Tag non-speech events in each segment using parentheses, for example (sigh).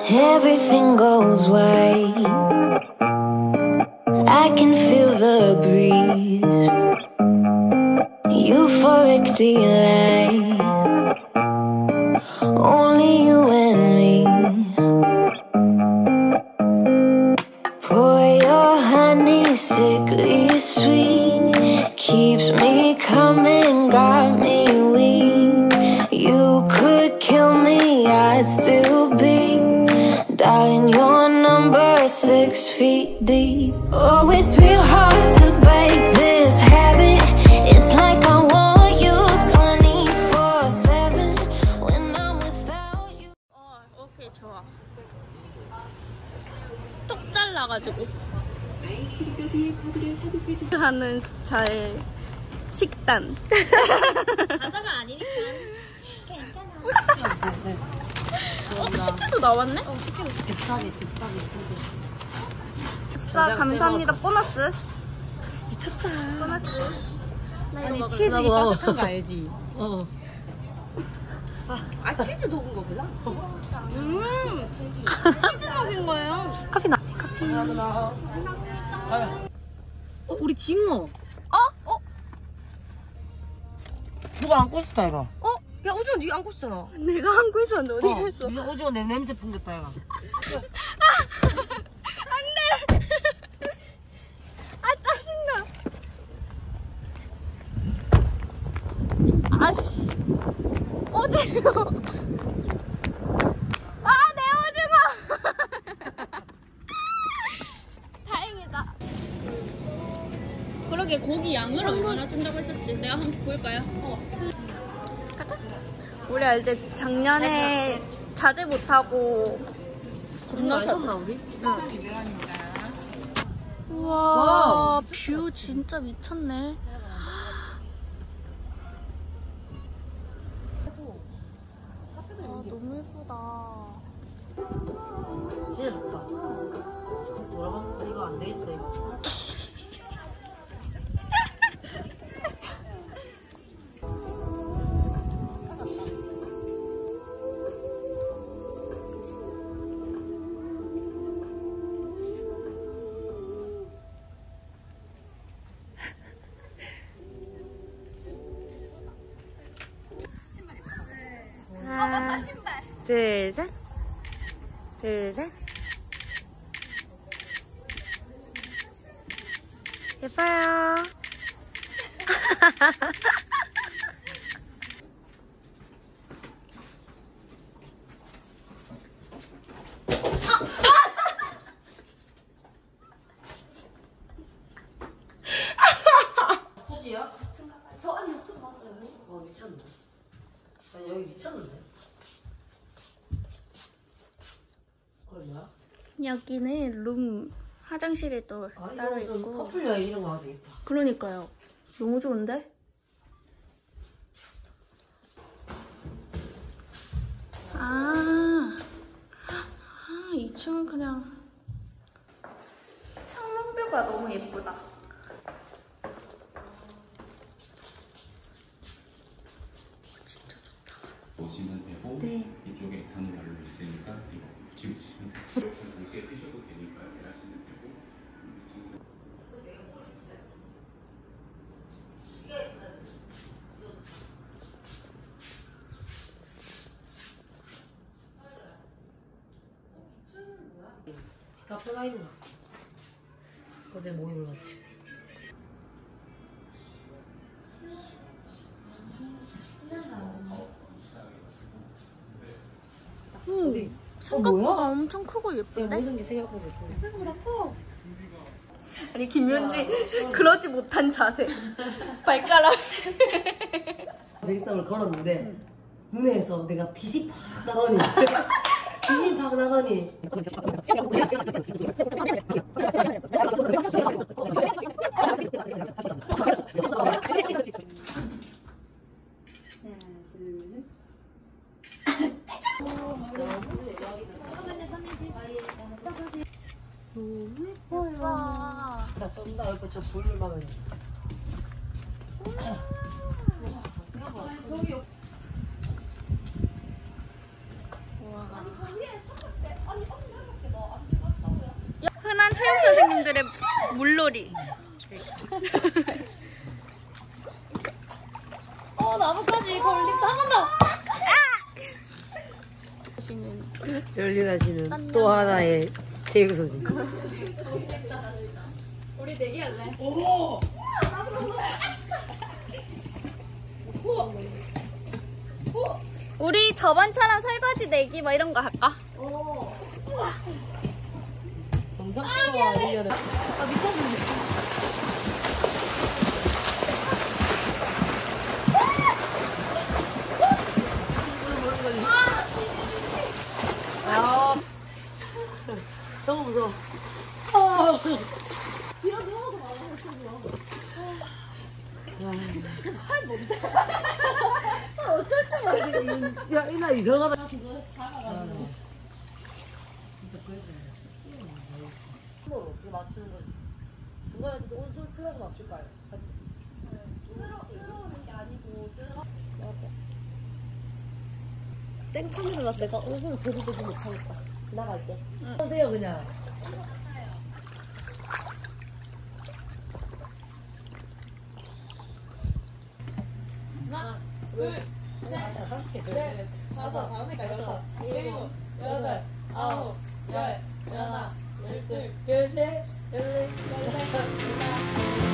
everything goes white. I can feel the breeze, euphoric delight. Deep. Oh, it's real hard to break this habit. It's like I want you 24 7 when I'm without you. 어, 오케이, 좋아. 똑 잘라가지고. 하는 자의 식단. 과자가 아니니까 어, 식혜도 나왔네? 어 시켜도 빅사비 빅사 비 자, 감사합니다. 보너스. 미쳤다. 보너스. 나 아니. 치즈 나도. 바삭한 거 알지? 어. 아 치즈 녹은 거 몰라? 음. 치즈 먹인 거예요. 커피 나. 어 우리 징어 어? 어? 누가 안고 있었다, 이거. 어? 야 오징어 니 안고 있잖아 내가 한고 있었는데 어디 어, 갔어? 내 냄새 풍겼다, 이거. (laughs) 이제 작년에 자제 못하고 건너서 나 우리? 우와 뷰 진짜 미쳤네 둘셋. 둘셋. 예뻐요. 미쳤네. 아니 여기 미쳤는데. 거기 뭐야? 여기는 룸 화장실이 또 아 따로 있고 커플 여행 이런 거 하면 되겠다. 그러니까요 너무 좋은데? 아, 아 2층은 그냥 창문뷰가 너무 예쁘다 진짜 좋다 보시면 되고 네. 이쪽에 단을 열려 있으니까 이거 붙이시면 돼요. 동시에 피셔도 되니까요. 하시면 되고 있 음, 생각보다 엄청 크고 예쁜데? 모든 게 생각보다 예뻐. 아니 김윤지 그러지 못한 자세. (laughs) 발가락. 백성을 걸었는데 눈에서 내가 빛이 팍 나더니 (laughs) 빛이 팍 나더니 (laughs) 너무 예뻐요. 나 좀더 얼굴 저 불을 막으려. 흔한 체육 선생님들의 물놀이. 어 나뭇가지 걸린다 한번 더. 열일하시는 또 하나의 체육소지. 우리 저번처럼 설거지 내기 뭐 이런 거 할까? 영상 찍어 올려는. 아, 너무 무서워. 아. 야, 이나 이상하다. 어떻게 맞추는 거지? 중간에서 또 온솔 틀어서 맞출 거예요. 같이. 생카메라 나서 내가 보고 보지 못하겠다. 나갈게. 하세요 그냥. 고기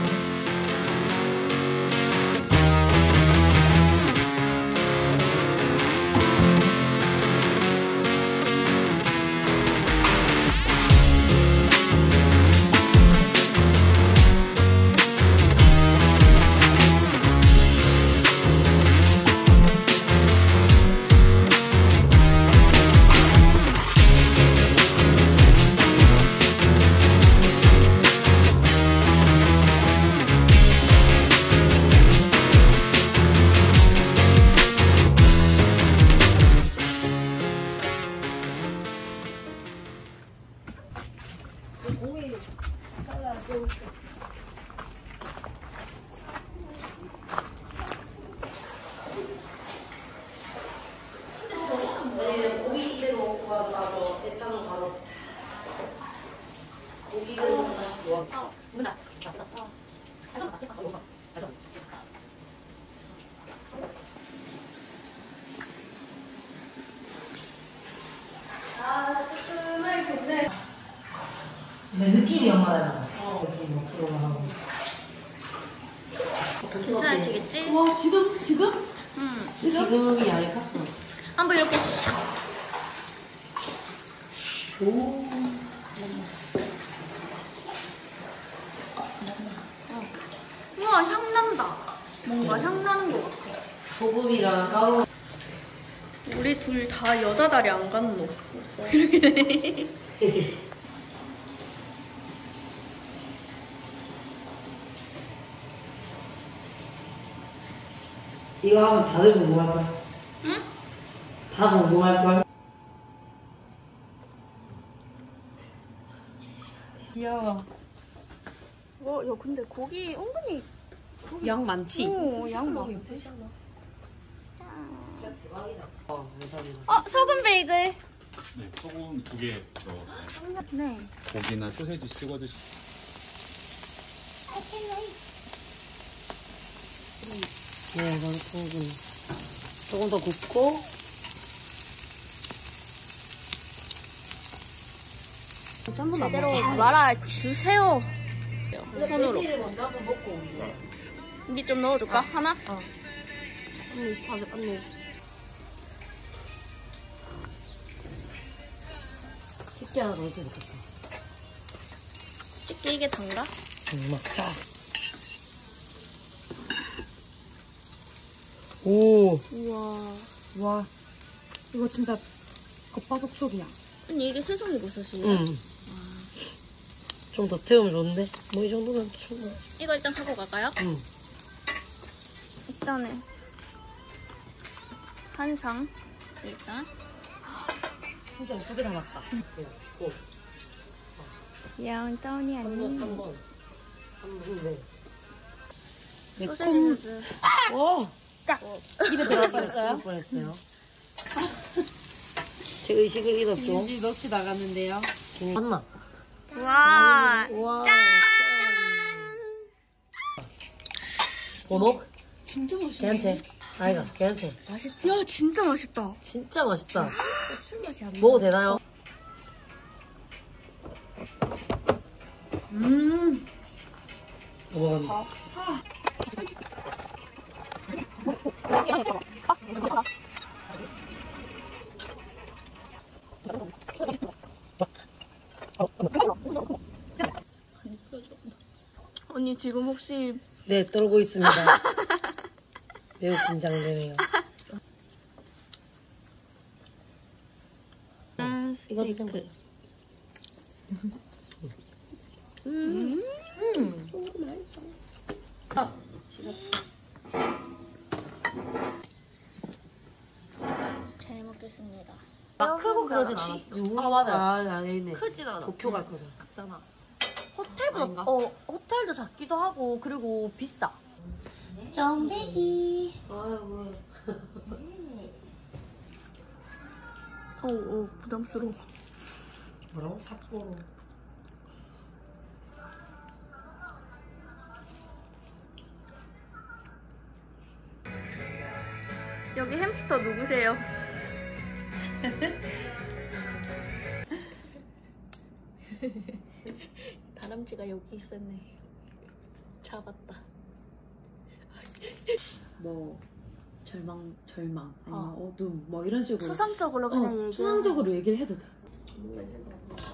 우와 향 난다. 뭔가 향 나는 것 같아. 소금이랑 가루. 우리 둘 다 여자 다리 안 갔노. 이렇게. 이거 하면 다들 궁금할걸? 응? 다 궁금할걸? 귀여워. 어, 야 근데 고기 은근히 양 많지? 오, 양 많아. 어, 소금 베이글. 네, 소금 두 개 넣었어요. 네. 고기나 소세지 찍어 드시. 네, 이건 소금. 조금 더 굽고, 제대로 말아 주세요. 손으로. 오자. 이게 좀 넣어줄까? 하나? 언니, 다들 언니. 집게 하나 더 있으면 좋겠다. 집게 이게 단가? 응, 막, 자. 오, 우와. 와 이거 진짜 겉바속 촉이야. 아니 이게 새송이 버섯이에요? 응. 좀 더 태우면 좋은데? 뭐 이 정도면 충분해. 이거 일단 하고 갈까요? 응. 일단은 한상 일단 진짜 예쁘게 담았다. 꼭. 야옹 떠니 번, 아니 한 번. 한 번, 네. 소세지 무스 오! 딱 입에 들어갔어요? (laughs) 뻔했어요. 제 의식을 잃었죠. 이 넋이 나갔는데요. 맞나? 와. 와. 짠. 번호? 진짜 맛있어. 괜찮지? 아이가, 괜찮지? 야, 진짜 맛있다. 진짜 맛있다. 술 맛이 안 나. 먹어도 되나요? 음. 먹었네. 언니 지금 혹시 네, 떨고 있습니다. (laughs) 매우 긴장되네요. 이거 드세요. 잘 먹겠습니다. 아, 크고 그러진 않았어. 아, 맞아. 아, 아, 있네. 크진 않아. 도쿄 갈 거잖아. 작잖아. 호텔보다 어 호텔도 작기도 하고 그리고 비싸. 정배기. 아유, 어, 어 부담스러워. 뭐라고? 삿포로. 여기 햄스터 누구세요? (laughs) 다람쥐가 여기 있었네. 잡았다. (laughs) 뭐 절망, 절망 아니면 어. 둠뭐 이런 식으로 추상적으로 그냥 어, 얘기. 추상적으로 얘기를 해도 돼. Don't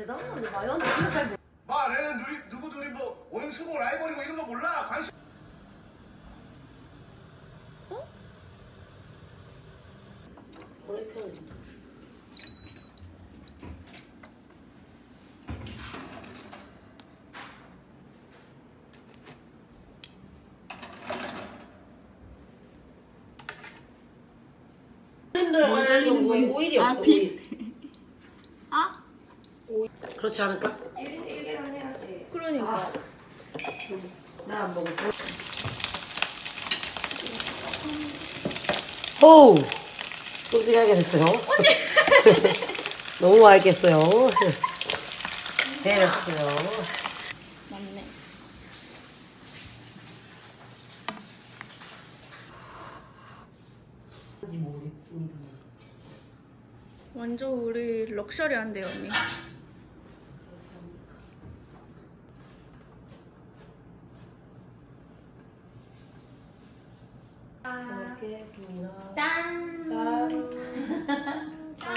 대단하네. 마요는 진짜 잘 마, 얘는 누리, 누구 둘이 뭐 원수고 라이벌이고 이런 거 몰라. 관심. 팬들 거의 오일이 아, 없어. 빛. 오일. 아? 그렇지 않을까? 그러니까. 나안 먹었어. 오! 끔찍하게 됐어요. (laughs) 너무 맛있겠어요. 내렸어요. 맞네. 모르겠습니다. 완전 우리 럭셔리한데요, 언니. 먹겠습니다. 짠! 짠. 짠.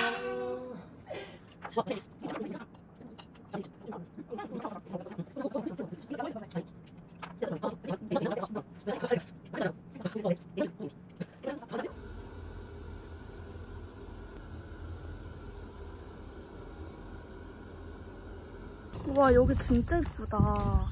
와, 여기 진짜 예쁘다.